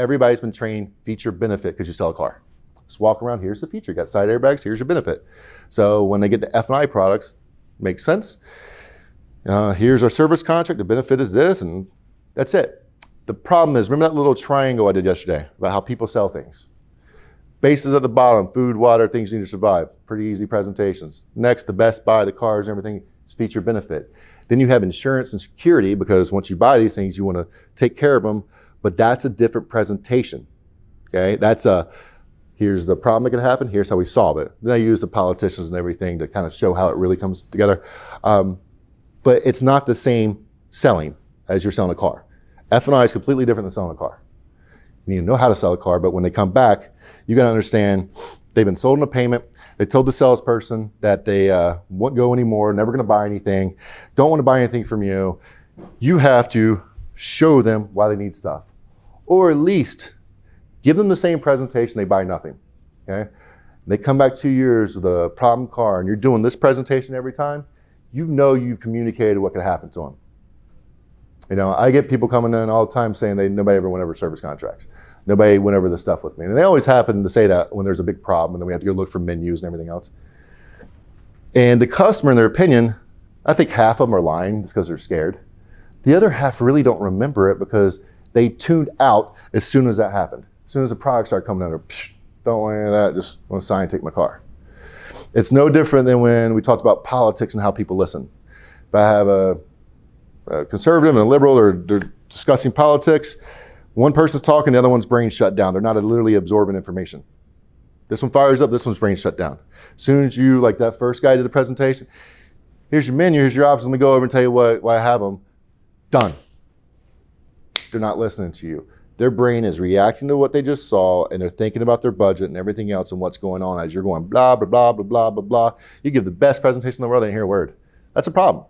everybody's been trained feature benefit because you sell a car. Just walk around, here's the feature. You got side airbags, here's your benefit. So when they get to F&I products, makes sense. Uh, here's our service contract, the benefit is this, and that's it. The problem is, remember that little triangle I did yesterday about how people sell things? Bases at the bottom, food, water, things you need to survive. Pretty easy presentations. Next, the best buy, the cars, and everything is feature benefit. Then you have insurance and security because once you buy these things, you want to take care of them, but that's a different presentation. Okay, that's a here's the problem that can happen, here's how we solve it. Then I use the politicians and everything to kind of show how it really comes together. Um, but it's not the same selling as you're selling a car. F&I is completely different than selling a car. You need to know how to sell a car, but when they come back, you got to understand they've been sold on a payment. They told the salesperson that they uh, won't go anymore, never going to buy anything, don't want to buy anything from you. You have to show them why they need stuff, or at least give them the same presentation. They buy nothing. Okay, they come back two years with a problem car, and you're doing this presentation every time. You know you've communicated what could happen to them. You know, I get people coming in all the time saying they nobody ever went over service contracts. Nobody went over the stuff with me. And they always happen to say that when there's a big problem and then we have to go look for menus and everything else. And the customer, in their opinion, I think half of them are lying just because they're scared. The other half really don't remember it because they tuned out as soon as that happened. As soon as the product started coming out, don't want any of that, just want to sign and take my car. It's no different than when we talked about politics and how people listen. If I have a a conservative and a liberal, they're, they're discussing politics. One person's talking, the other one's brain shut down. They're not literally absorbing information. This one fires up, this one's brain shut down. As soon as you, like that first guy did the presentation, here's your menu, here's your options, let me go over and tell you what, why I have them. Done. They're not listening to you. Their brain is reacting to what they just saw and they're thinking about their budget and everything else and what's going on as you're going blah, blah, blah, blah, blah, blah, blah. You give the best presentation in the world, they didn't hear a word. That's a problem.